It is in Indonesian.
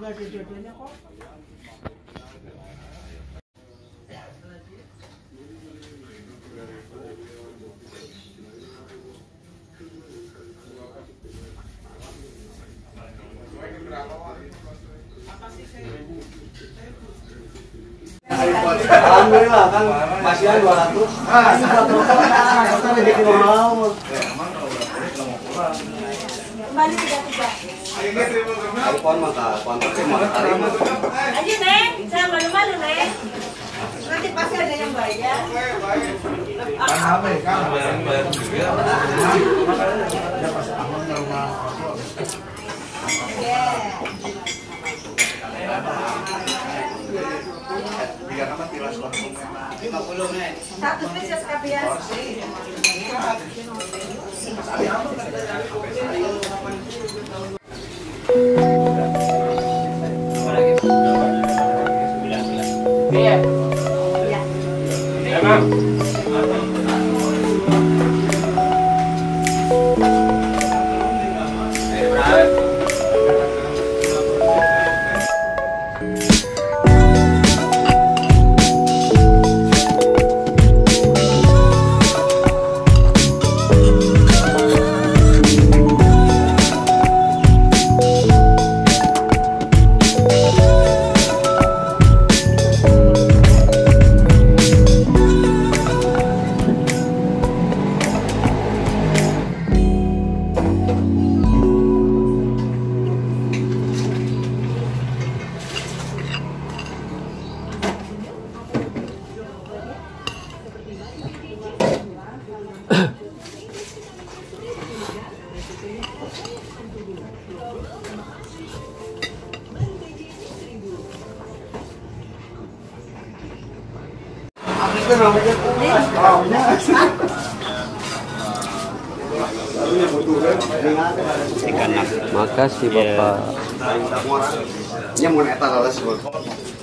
enggak ada jodohnya kok Alhamdulillah kan masih ada 200. Ah, 200. Kita bikin normal. Ya, emang Kembali maka kontak sih mau terima. Ayo neng, saya malu-malu neng. Nanti pasti ada yang bayar. Kuas. Tahunya. Makasih Bapak. Ini mau neta kalau sebut.